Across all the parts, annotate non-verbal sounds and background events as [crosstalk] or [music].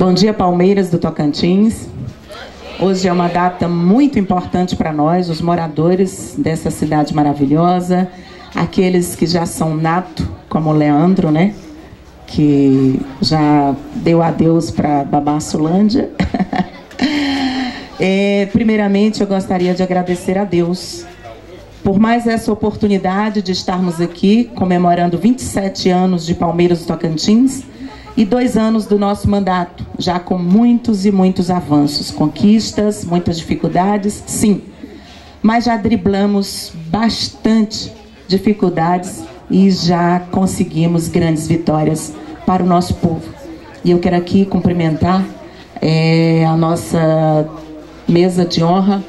Bom dia, Palmeiras do Tocantins. Hoje é uma data muito importante para nós, os moradores dessa cidade maravilhosa, aqueles que já são nato, como o Leandro, né? Que já deu adeus para Babassulândia. [laughs] é, primeiramente, eu gostaria de agradecer a Deus por mais essa oportunidade de estarmos aqui comemorando 27 anos de Palmeiras do Tocantins e dois anos do nosso mandato, já com muitos e muitos avanços, conquistas, muitas dificuldades, sim, mas já driblamos bastante dificuldades e já conseguimos grandes vitórias para o nosso povo. E eu quero aqui cumprimentar é, a nossa mesa de honra,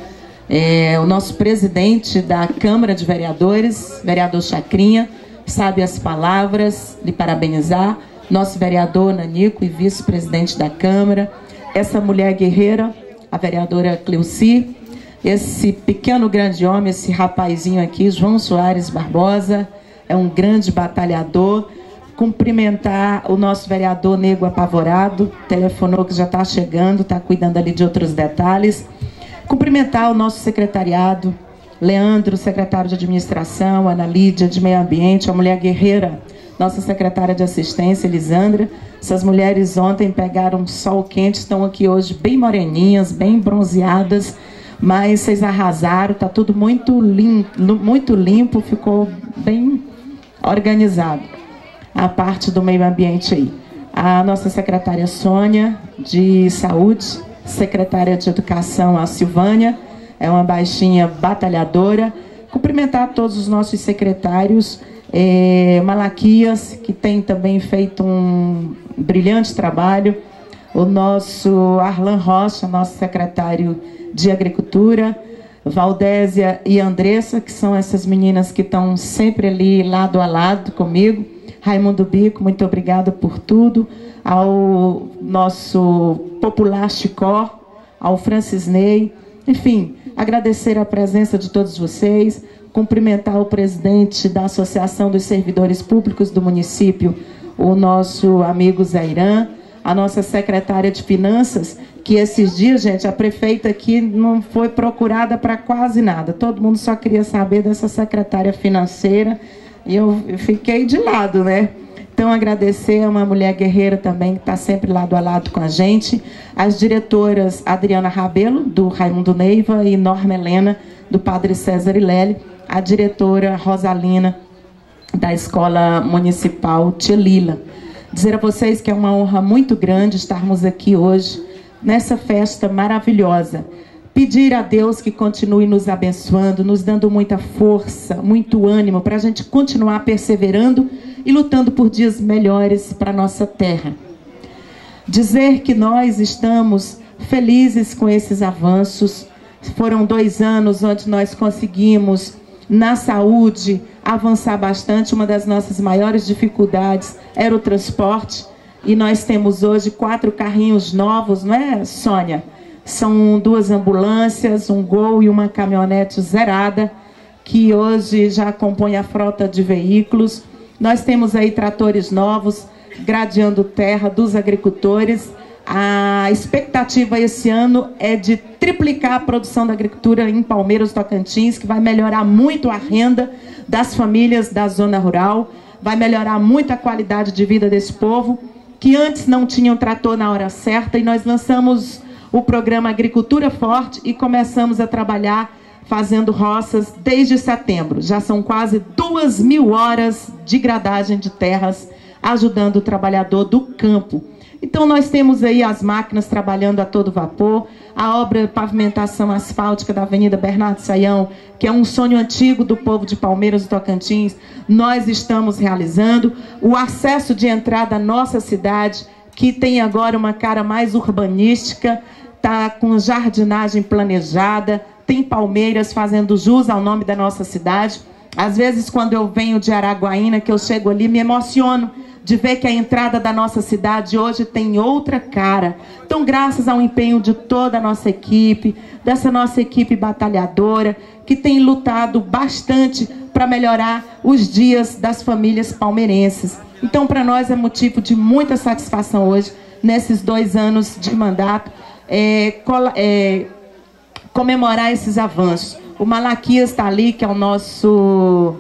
é, o nosso presidente da Câmara de Vereadores, vereador Chacrinha, sabe as palavras, lhe parabenizar nosso vereador Nanico e vice-presidente da Câmara, essa mulher guerreira, a vereadora Cleuci, esse pequeno grande homem, esse rapazinho aqui, João Soares Barbosa, é um grande batalhador. Cumprimentar o nosso vereador Nego Apavorado, telefonou que já está chegando, está cuidando ali de outros detalhes. Cumprimentar o nosso secretariado, Leandro, secretário de administração, Ana Lídia, de meio ambiente, a mulher guerreira, nossa secretária de assistência, Elisandra. Essas mulheres ontem pegaram sol quente, estão aqui hoje bem moreninhas, bem bronzeadas, mas vocês arrasaram, está tudo muito limpo, muito limpo, ficou bem organizado. A parte do meio ambiente aí. A nossa secretária Sônia, de saúde, secretária de educação, a Silvânia, é uma baixinha batalhadora. Cumprimentar todos os nossos secretários é, Malaquias, que tem também feito um brilhante trabalho, o nosso Arlan Rocha, nosso secretário de Agricultura, Valdésia e Andressa, que são essas meninas que estão sempre ali lado a lado comigo. Raimundo Bico, muito obrigada por tudo. Ao nosso popular Chicó, ao Francis Ney. Enfim, agradecer a presença de todos vocês cumprimentar o presidente da Associação dos Servidores Públicos do município, o nosso amigo Zairan, a nossa secretária de Finanças, que esses dias, gente, a prefeita aqui não foi procurada para quase nada. Todo mundo só queria saber dessa secretária financeira e eu fiquei de lado, né? Então, agradecer a uma mulher guerreira também, que está sempre lado a lado com a gente. As diretoras Adriana Rabelo, do Raimundo Neiva, e Norma Helena, do Padre César Ilele a diretora Rosalina da Escola Municipal Lila. Dizer a vocês que é uma honra muito grande estarmos aqui hoje nessa festa maravilhosa. Pedir a Deus que continue nos abençoando, nos dando muita força, muito ânimo para a gente continuar perseverando e lutando por dias melhores para a nossa terra. Dizer que nós estamos felizes com esses avanços. Foram dois anos onde nós conseguimos na saúde avançar bastante. Uma das nossas maiores dificuldades era o transporte. E nós temos hoje quatro carrinhos novos, não é, Sônia? São duas ambulâncias, um Gol e uma caminhonete zerada, que hoje já compõe a frota de veículos. Nós temos aí tratores novos, gradeando terra dos agricultores. A expectativa esse ano é de triplicar a produção da agricultura em Palmeiras, Tocantins, que vai melhorar muito a renda das famílias da zona rural, vai melhorar muito a qualidade de vida desse povo, que antes não tinham trator na hora certa, e nós lançamos o programa Agricultura Forte e começamos a trabalhar fazendo roças desde setembro. Já são quase duas mil horas de gradagem de terras, ajudando o trabalhador do campo. Então nós temos aí as máquinas trabalhando a todo vapor, a obra de pavimentação asfáltica da Avenida Bernardo Saião, que é um sonho antigo do povo de Palmeiras e Tocantins, nós estamos realizando. O acesso de entrada à nossa cidade, que tem agora uma cara mais urbanística, está com jardinagem planejada, tem palmeiras fazendo jus ao nome da nossa cidade. Às vezes, quando eu venho de Araguaína, que eu chego ali, me emociono de ver que a entrada da nossa cidade hoje tem outra cara. Então, graças ao empenho de toda a nossa equipe, dessa nossa equipe batalhadora, que tem lutado bastante para melhorar os dias das famílias palmeirenses. Então, para nós é motivo de muita satisfação hoje nesses dois anos de mandato, é, é, comemorar esses avanços. O Malaquias está ali, que é o nosso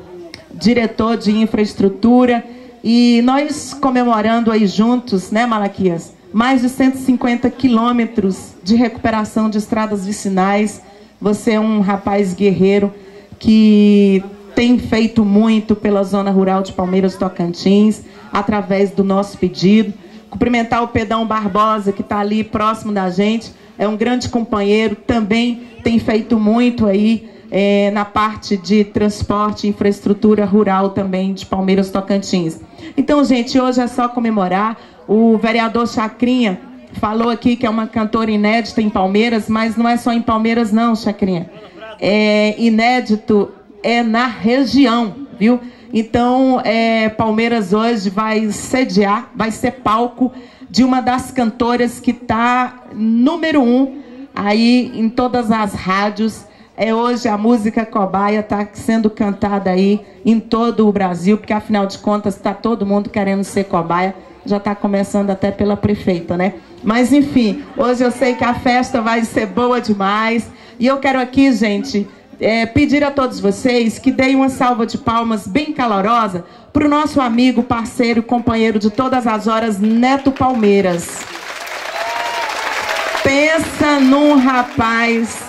diretor de infraestrutura, e nós comemorando aí juntos, né, Malaquias? Mais de 150 quilômetros de recuperação de estradas vicinais. Você é um rapaz guerreiro que tem feito muito pela zona rural de Palmeiras Tocantins, através do nosso pedido. Cumprimentar o Pedão Barbosa, que está ali próximo da gente, é um grande companheiro, também tem feito muito aí é, na parte de transporte e infraestrutura rural também de Palmeiras Tocantins. Então, gente, hoje é só comemorar. O vereador Chacrinha falou aqui que é uma cantora inédita em Palmeiras, mas não é só em Palmeiras, não, Chacrinha. É inédito é na região, viu? Então, é, Palmeiras hoje vai sediar, vai ser palco de uma das cantoras que está número um aí em todas as rádios é hoje a música cobaia está sendo cantada aí em todo o Brasil, porque afinal de contas está todo mundo querendo ser cobaia. Já está começando até pela prefeita, né? Mas enfim, hoje eu sei que a festa vai ser boa demais. E eu quero aqui, gente, é, pedir a todos vocês que deem uma salva de palmas bem calorosa para o nosso amigo, parceiro, companheiro de todas as horas, Neto Palmeiras. Pensa num rapaz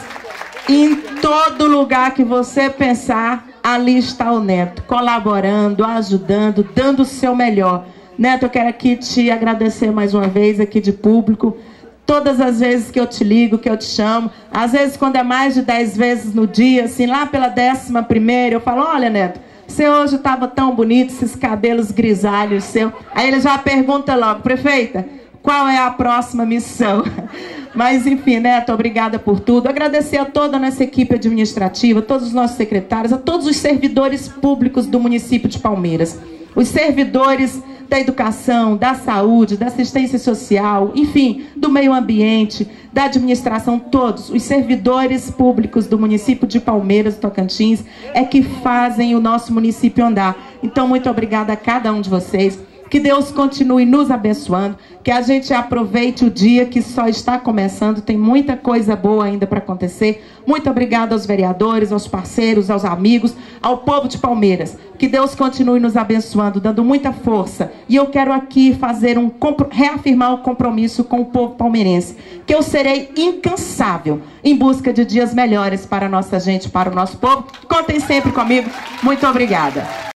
em todo lugar que você pensar, ali está o Neto, colaborando, ajudando, dando o seu melhor. Neto, eu quero aqui te agradecer mais uma vez aqui de público. Todas as vezes que eu te ligo, que eu te chamo, às vezes quando é mais de dez vezes no dia, assim, lá pela décima primeira, eu falo, olha, Neto, você hoje estava tão bonito, esses cabelos grisalhos seu. Aí ele já pergunta logo, prefeita, qual é a próxima missão? [laughs] Mas, enfim, Neto, obrigada por tudo. Agradecer a toda a nossa equipe administrativa, a todos os nossos secretários, a todos os servidores públicos do município de Palmeiras. Os servidores da educação, da saúde, da assistência social, enfim, do meio ambiente, da administração, todos os servidores públicos do município de Palmeiras, Tocantins, é que fazem o nosso município andar. Então, muito obrigada a cada um de vocês. Que Deus continue nos abençoando, que a gente aproveite o dia que só está começando, tem muita coisa boa ainda para acontecer. Muito obrigada aos vereadores, aos parceiros, aos amigos, ao povo de Palmeiras. Que Deus continue nos abençoando, dando muita força. E eu quero aqui fazer um reafirmar o compromisso com o povo palmeirense, que eu serei incansável em busca de dias melhores para a nossa gente, para o nosso povo. Contem sempre comigo. Muito obrigada.